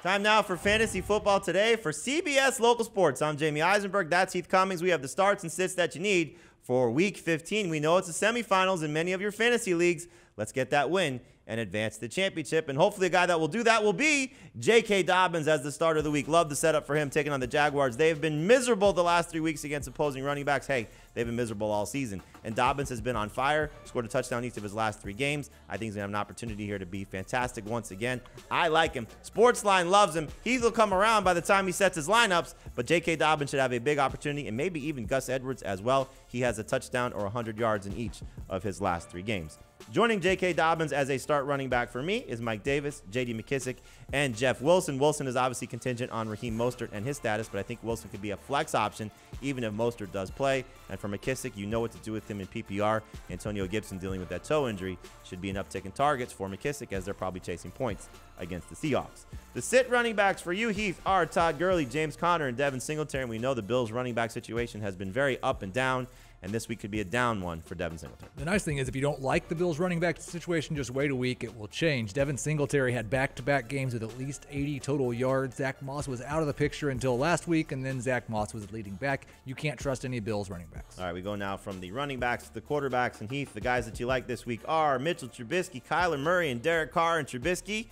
Time now for fantasy football today for CBS Local Sports. I'm Jamey Eisenberg. That's Heath Cummings. We have the starts and sits that you need for Week 15. We know it's the semifinals in many of your fantasy leagues. Let's get that win and advance the championship. And hopefully, a guy that will do that will be J.K. Dobbins as the starter of the week. Love the setup for him taking on the Jaguars. They have been miserable the last three weeks against opposing running backs. Hey, they've been miserable all season. And Dobbins has been on fire, scored a touchdown each of his last three games. I think he's going to have an opportunity here to be fantastic once again. I like him. Sportsline loves him. He will come around by the time he sets his lineups, but J.K. Dobbins should have a big opportunity, and maybe even Gus Edwards as well. He has a touchdown or 100 yards in each of his last three games. Joining J.K. Dobbins as a start running back for me is Mike Davis, J.D. McKissic, and Jeff Wilson. Wilson is obviously contingent on Raheem Mostert and his status, but I think Wilson could be a flex option even if Mostert does play. And for McKissic, you know what to do with him in PPR. Antonio Gibson dealing with that toe injury should be an uptick in targets for McKissic as they're probably chasing points against the Seahawks. The sit running backs for you, Heath, are Todd Gurley, James Conner, and Devin Singletary. And we know the Bills' running back situation has been very up and down and this week could be a down one for Devin Singletary. The nice thing is, if you don't like the Bills' running back situation, just wait a week. It will change. Devin Singletary had back to back games with at least 80 total yards. Zach Moss was out of the picture until last week, and then Zach Moss was leading back. You can't trust any Bills running backs. All right, we go now from the running backs to the quarterbacks. And Heath, the guys that you like this week are Mitchell Trubisky, Kyler Murray, and Derek Carr. And Trubisky,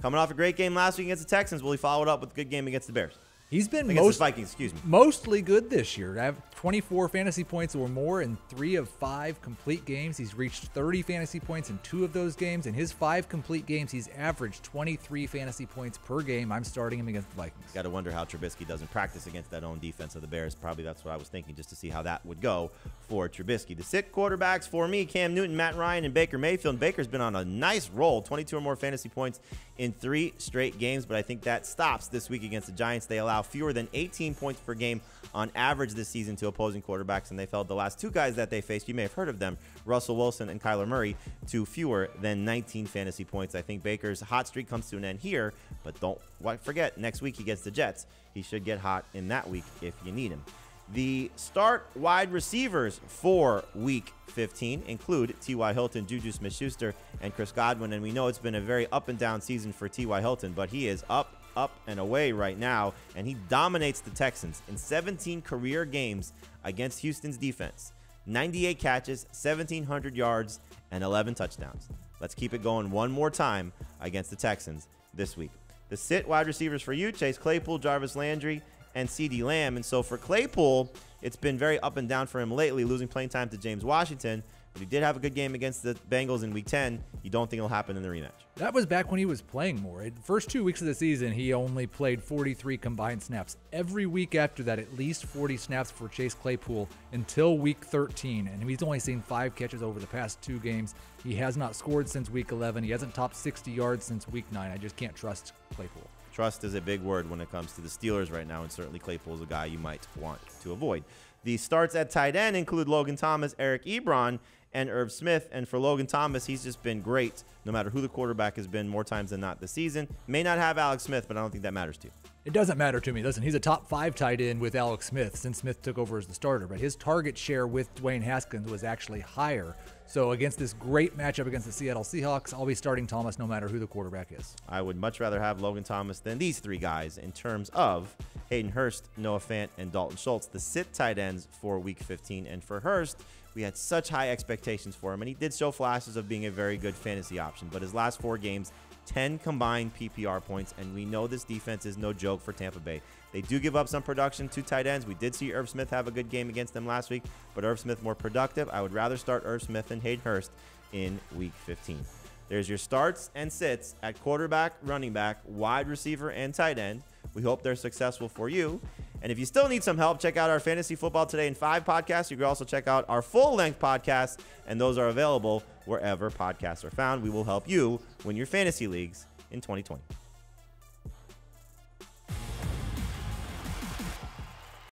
coming off a great game last week against the Texans, will he follow it up with a good game against the Bears? He's been most, Vikings, excuse me. mostly good this year. I have 24 fantasy points or more in three of five complete games. He's reached 30 fantasy points in two of those games. In his five complete games, he's averaged 23 fantasy points per game. I'm starting him against the Vikings. Got to wonder how Trubisky doesn't practice against that own defense of the Bears. Probably that's what I was thinking, just to see how that would go for Trubisky. The sit quarterbacks for me: Cam Newton, Matt Ryan, and Baker Mayfield. Baker's been on a nice roll, 22 or more fantasy points in three straight games, but I think that stops this week against the Giants. They allow fewer than 18 points per game on average this season to opposing quarterbacks, and they held the last two guys that they faced, you may have heard of them, Russell Wilson and Kyler Murray, to fewer than 19 fantasy points. I think Baker's hot streak comes to an end here, but don't forget, next week he gets the Jets. He should get hot in that week if you need him. The start wide receivers for week 15 include T.Y. Hilton, Juju Smith Schuster, and Chris Godwin. And we know it's been a very up and down season for T.Y. Hilton, but he is up up and away right now, and he dominates the Texans in 17 career games against Houston's defense. 98 catches, 1,700 yards, and 11 touchdowns. Let's keep it going one more time against the Texans this week. The sit wide receivers for you Chase Claypool, Jarvis Landry, and CeeDee Lamb. And so for Claypool, it's been very up and down for him lately, losing playing time to James Washington. But he did have a good game against the Bengals in Week 10. You don't think it'll happen in the rematch? That was back when he was playing more. The first two weeks of the season, he only played 43 combined snaps. Every week after that, at least 40 snaps for Chase Claypool until Week 13. And he's only seen five catches over the past two games. He has not scored since Week 11. He hasn't topped 60 yards since Week 9. I just can't trust Claypool. Trust is a big word when it comes to the Steelers right now, and certainly Claypool is a guy you might want to avoid. The starts at tight end include Logan Thomas, Eric Ebron, and Irv Smith. And for Logan Thomas, he's just been great no matter who the quarterback has been more times than not this season. May not have Alex Smith, but I don't think that matters to you. It doesn't matter to me. Listen, he's a top five tight end with Alex Smith since Smith took over as the starter, but his target share with Dwayne Haskins was actually higher. So against this great matchup against the Seattle Seahawks, I'll be starting Thomas no matter who the quarterback is. I would much rather have Logan Thomas than these three guys in terms of Hayden Hurst, Noah Fant, and Dalton Schultz, the sit tight ends for Week 15. And for Hurst, we had such high expectations for him, and he did show flashes of being a very good fantasy option. But his last four games, 10 combined PPR points, and we know this defense is no joke for Tampa Bay. They do give up some production to tight ends. We did see Irv Smith have a good game against them last week, but Irv Smith more productive. I would rather start Irv Smith than Hayden Hurst in week 15. There's your starts and sits at quarterback, running back, wide receiver, and tight end. We hope they're successful for you. And if you still need some help, check out our Fantasy Football Today in 5 podcast. You can also check out our full length podcasts, and those are available wherever podcasts are found. We will help you win your fantasy leagues in 2020.